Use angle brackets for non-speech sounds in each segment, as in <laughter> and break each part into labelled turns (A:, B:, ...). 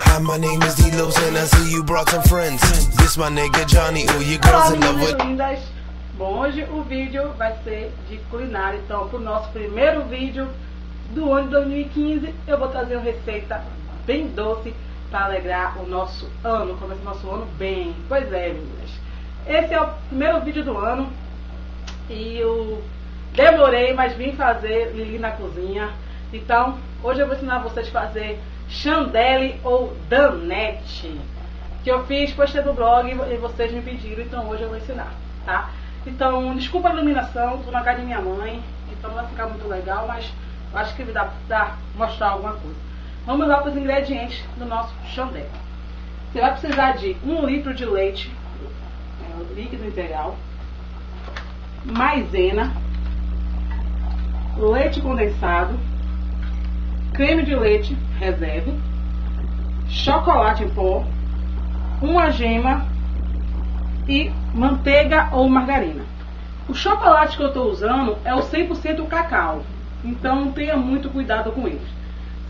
A: Hi, my name is D-Los and I see you brought some friends. This my nigga Johnny, ooh, your girls in love with
B: lindas! Bom, hoje o vídeo vai ser de culinária. Então, pro nosso primeiro vídeo do ano de 2015, eu vou trazer uma receita bem doce para alegrar o nosso ano, começar o nosso ano bem. Pois é, meninas. Esse é o primeiro vídeo do ano e eu demorei, mas vim fazer Lili na cozinha. Então, hoje eu vou ensinar vocês a fazer chandelle ou danete. Que eu fiz, postei no blog e vocês me pediram, então hoje eu vou ensinar, tá? Então, desculpa a iluminação, tô na casa de minha mãe, então não vai ficar muito legal, mas acho que dá pra mostrar alguma coisa. Vamos lá para os ingredientes do nosso chandelle. Você vai precisar de um litro de leite, é, líquido integral, maisena, leite condensado, creme de leite reserva, chocolate em pó, uma gema e manteiga ou margarina. O chocolate que eu estou usando é o 100% cacau, então tenha muito cuidado com eles.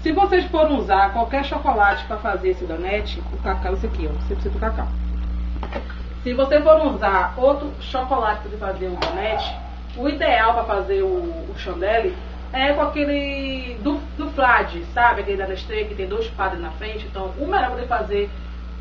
B: Se vocês forem usar qualquer chocolate para fazer esse donete, o cacau esse aqui, ó, 100% cacau. Se vocês forem usar outro chocolate para fazer o donete, o ideal para fazer o, o chandelle é com aquele do, do Flade, sabe? Aquele da Nestlé que tem dois padres na frente. Então, o melhor de fazer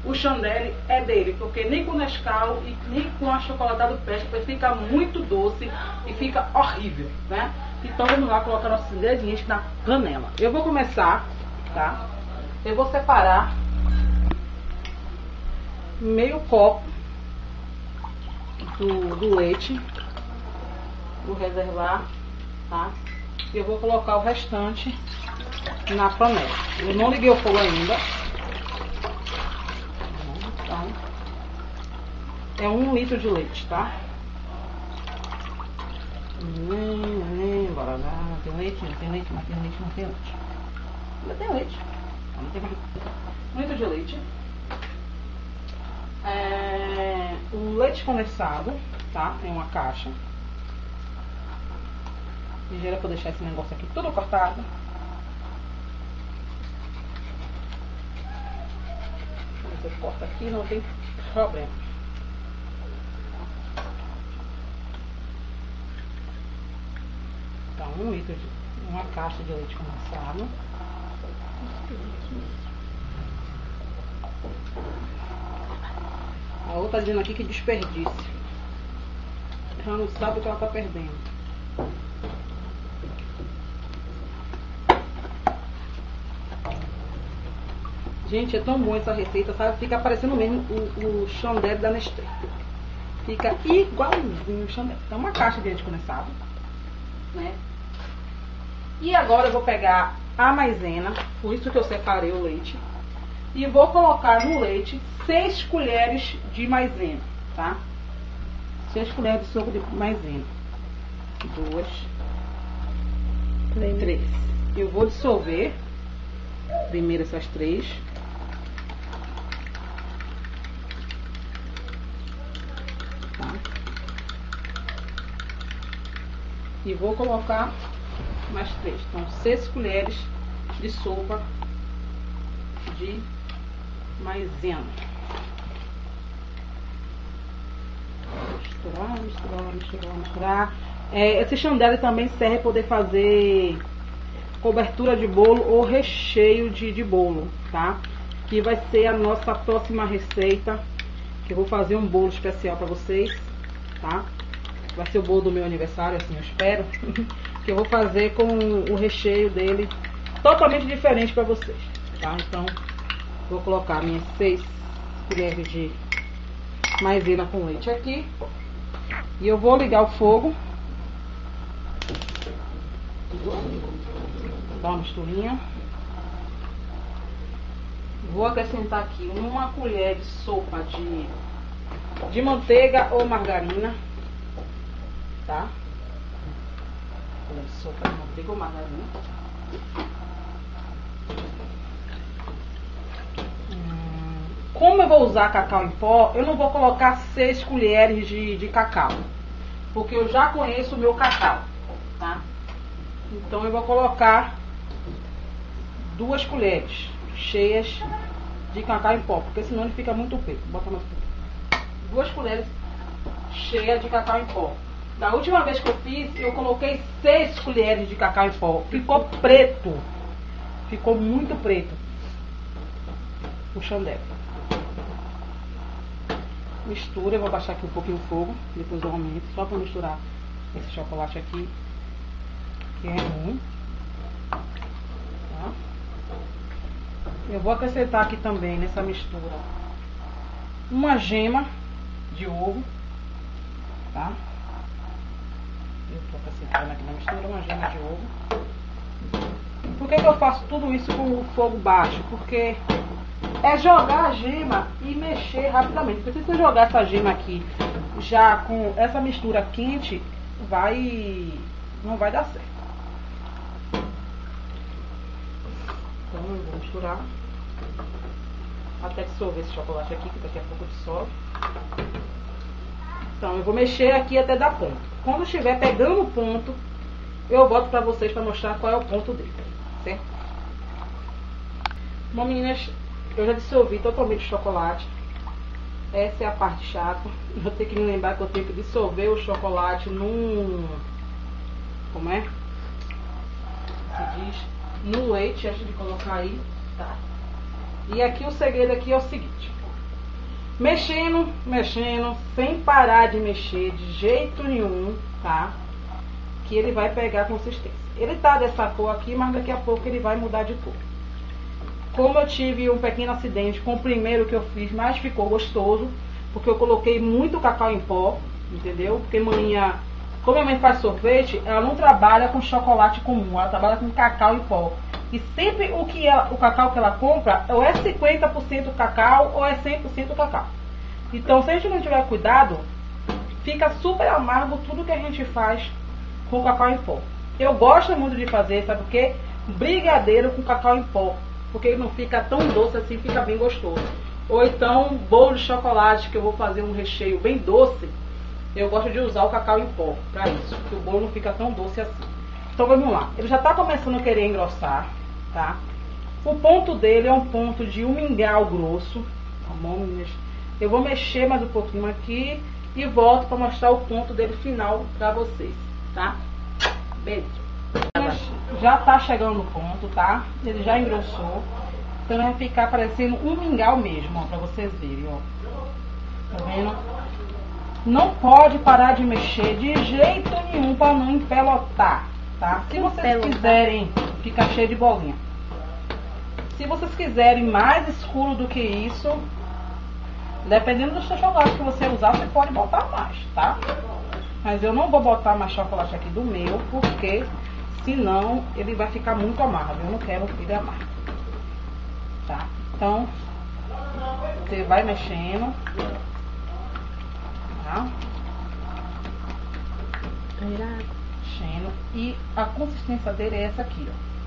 B: o chandelle é dele, porque nem com Nescau e nem com a chocolatada peste, porque fica muito doce e fica horrível, né? Então, vamos lá colocar nossos ingredientes na panela. Eu vou começar, tá? Eu vou separar meio copo do, do leite. Vou reservar, tá? eu vou colocar o restante na panela. Eu não liguei o fogo ainda. Então, é um litro de leite, tá? Lá. Tem leite? Não tem leite? Não tem leite? Não tem leite. Ainda tem leite. Não tem mais. Um litro de leite. É, um leite condensado, tá? Em uma caixa ligeira para deixar esse negócio aqui tudo cortado. Você corta aqui, não tem problema. Então, um litro de uma caixa de leite condensado. A outra dizendo aqui que desperdício. Ela não sabe o que ela tá perdendo. Gente, é tão bom essa receita, sabe? Fica parecendo mesmo o, o chandelle da Nestlé. Fica igualzinho o chandelle. Então, uma caixa de leite condensado, né? E agora eu vou pegar a maisena, por isso que eu separei o leite. E vou colocar no leite 6 colheres de maisena, tá? 6 colheres de sopa de maisena. Duas. Três. Eu vou dissolver primeiro essas três. E vou colocar mais três. Então, seis colheres de sopa de maisena. Misturar, misturar, misturar, misturar. É, esse chandelle também serve para poder fazer cobertura de bolo ou recheio de, de bolo, tá? Que vai ser a nossa próxima receita. Que eu vou fazer um bolo especial para vocês, tá? Vai ser o bolo do meu aniversário, assim, eu espero. <laughs> que eu vou fazer com o recheio dele totalmente diferente para vocês, tá? Então, vou colocar minhas seis colheres de maisena com leite aqui. E eu vou ligar o fogo. Dar uma misturinha. Vou acrescentar aqui uma colher de sopa de, de manteiga ou margarina tá? Margarina. Hum, como eu vou usar cacau em pó, eu não vou colocar 6 colheres de, de cacau. Porque eu já conheço o meu cacau, tá? Então, eu vou colocar duas colheres cheias de cacau em pó, porque senão ele fica muito preto. Bota mais. Duas colheres cheias de cacau em pó. Da última vez que eu fiz, eu coloquei seis colheres de cacau em pó. Ficou preto. Ficou muito preto. O chandel. Mistura, eu vou baixar aqui um pouquinho o fogo, depois eu aumento, só para misturar esse chocolate aqui, que é ruim. Tá? Eu vou acrescentar aqui também nessa mistura uma gema de ovo, tá? Tô acrescentando aqui na mistura uma gema de ovo. Por que, que eu faço tudo isso com o fogo baixo? Porque é jogar a gema e mexer rapidamente. Porque se você jogar essa gema aqui já com essa mistura quente, vai não vai dar certo. Então eu vou misturar até dissolver esse chocolate aqui, que daqui a pouco dissolve. Então eu vou mexer aqui até dar ponto. Quando estiver pegando o ponto, eu volto para vocês para mostrar qual é o ponto dele, certo? Bom, meninas, eu já dissolvi totalmente o chocolate. Essa é a parte chata. Eu tenho que me lembrar que eu tenho que dissolver o chocolate num... Como é? Se diz? No leite, antes de colocar aí. Tá. E aqui o segredo aqui é o seguinte. Mexendo, mexendo, sem parar de mexer de jeito nenhum, tá? Que ele vai pegar consistência. Ele tá dessa cor aqui, mas daqui a pouco ele vai mudar de cor. Como eu tive um pequeno acidente com o primeiro que eu fiz, mas ficou gostoso, porque eu coloquei muito cacau em pó, entendeu? Porque manhã, como a mãe faz sorvete, ela não trabalha com chocolate comum, ela trabalha com cacau em pó. E sempre o que ela, o cacau que ela compra, ou é 50% cacau ou é 100% cacau. Então, se a gente não tiver cuidado, fica super amargo tudo que a gente faz com cacau em pó. Eu gosto muito de fazer, sabe o quê? Brigadeiro com cacau em pó porque ele não fica tão doce assim, fica bem gostoso. Ou então, bolo de chocolate, que eu vou fazer um recheio bem doce, eu gosto de usar o cacau em pó para isso, porque o bolo não fica tão doce assim. Então vamos lá, ele já está começando a querer engrossar, tá? O ponto dele é um ponto de um mingau grosso, tá bom? Eu vou mexer mais um pouquinho aqui e volto para mostrar o ponto dele final para vocês, tá? Beijo já tá chegando no ponto, tá? Ele já engrossou. Então vai ficar parecendo um mingau mesmo, ó, pra vocês verem, ó. Tá vendo? Não pode parar de mexer de jeito nenhum para não empelotar, tá? Se vocês quiserem ficar cheio de bolinha. Se vocês quiserem mais escuro do que isso, dependendo do seu chocolate que você usar, você pode botar mais, tá? Mas eu não vou botar mais chocolate aqui do meu, porque Senão, ele vai ficar muito amargo. Eu não quero ele amargo. Tá? Então, você vai mexendo. Tá? E a consistência dele é essa aqui, ó.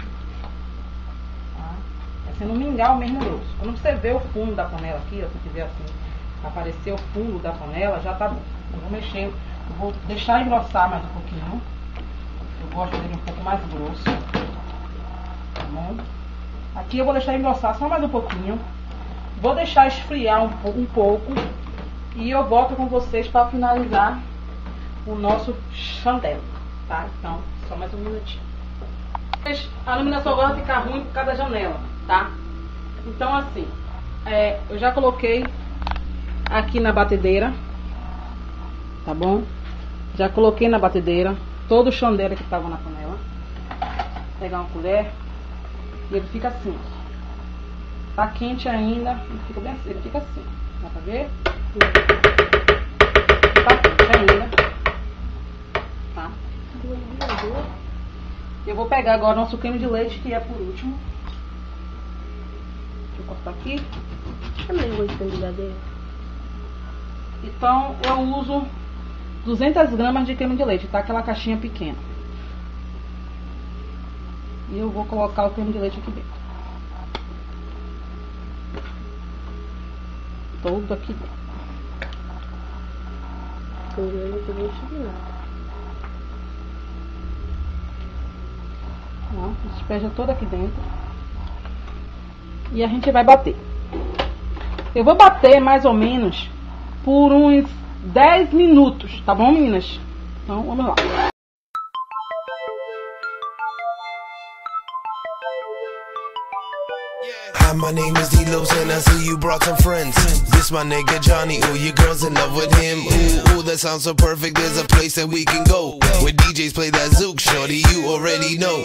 B: Tá? É sendo um mingau mesmo grosso. Quando você vê o fundo da panela aqui, ó, se tiver assim, aparecer o fundo da panela, já tá bom. Eu vou mexendo. Eu vou deixar engrossar mais um pouquinho. Eu gosto dele um pouco mais grosso. Tá bom? Aqui eu vou deixar engrossar só mais um pouquinho. Vou deixar esfriar um, um pouco. E eu volto com vocês para finalizar o nosso chandelo, tá? Então, só mais um minutinho. A iluminação agora vai ficar ruim por causa da janela, tá? Então, assim, é, eu já coloquei aqui na batedeira, tá bom? Já coloquei na batedeira todo o chandeira que estava na panela. Pegar uma colher e ele fica assim. Tá quente ainda, ele fica bem assim, ele fica assim. Dá pra ver? Tá quente ainda. Tá? Eu vou pegar agora nosso creme de leite, que é por último. Deixa eu cortar aqui.
C: Também gosto de brigadeiro.
B: Então, eu uso 200 gramas de creme de leite, tá? Aquela caixinha pequena. E eu vou colocar o creme de leite aqui dentro. Todo aqui dentro.
C: Com creme de
B: Então, despeja todo aqui dentro. E a gente vai bater. Eu vou bater mais ou menos por uns 10 minutos, tá bom, meninas? Então, vamos lá.
A: Hi, my name is D-Los and I see you brought some friends. This my nigga Johnny, ooh, your girl's in love with him. Ooh, ooh, that sounds so perfect, there's a place that we can go. Where DJs play that Zook, shorty, you already know.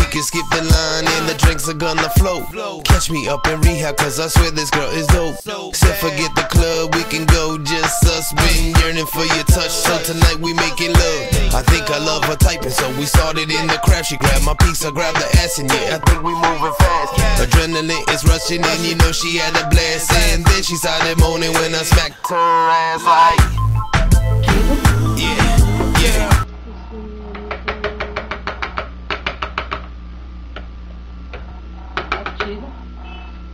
A: We can skip the line and the drinks are gonna flow. Catch me up in rehab, cause I swear this girl is dope. Said forget the club, we can go just us. Been yearning for your touch, so tonight we making love. I think I love so we started in the crap. She grabbed my piece, I grabbed the ass, and yeah, I think we moving fast. Adrenaline is rushing, and you know she had a blast. And then she started moaning when I smacked her ass like, yeah, yeah.
B: Batida.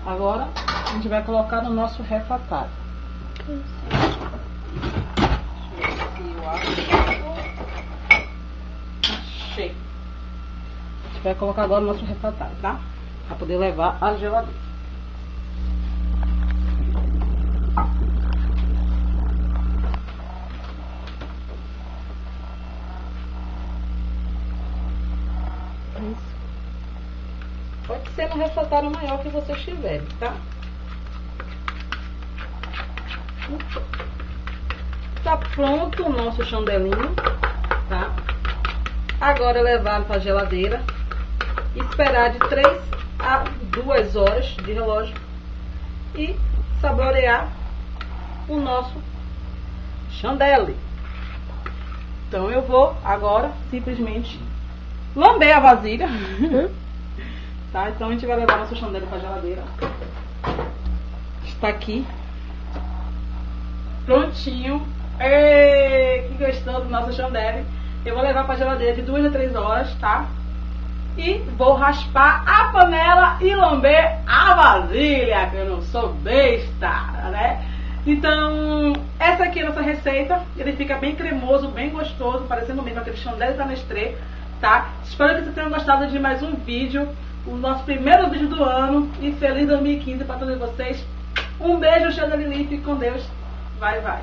B: Agora, a gente vai colocar no nosso refratário. Deixa eu ver se eu acho. Gente vai colocar agora no nosso refratário, tá? Pra poder levar à geladeira.
C: Isso.
B: Pode ser no refratário maior que você estiver, tá? Tá pronto o nosso chandelinho, tá? Agora é levar para a geladeira esperar de 3 a 2 horas de relógio e saborear o nosso chandelle. Então eu vou agora simplesmente lamber a vasilha. <laughs> Tá? Então a gente vai levar nosso chandelle para a geladeira. Está aqui. Prontinho. Ei, que gostoso nosso chandelle. Eu vou levar para a geladeira de duas a três horas, tá? E vou raspar a panela e lamber a vasilha, que eu não sou besta, né? Então, essa aqui é a nossa receita. Ele fica bem cremoso, bem gostoso, parecendo mesmo aquele chandelle da Nestlé, tá? Espero que vocês tenham gostado de mais um vídeo o nosso primeiro vídeo do ano e feliz 2015 para todos vocês. Um beijo, cheio da Lili, fique com Deus. Vai, vai.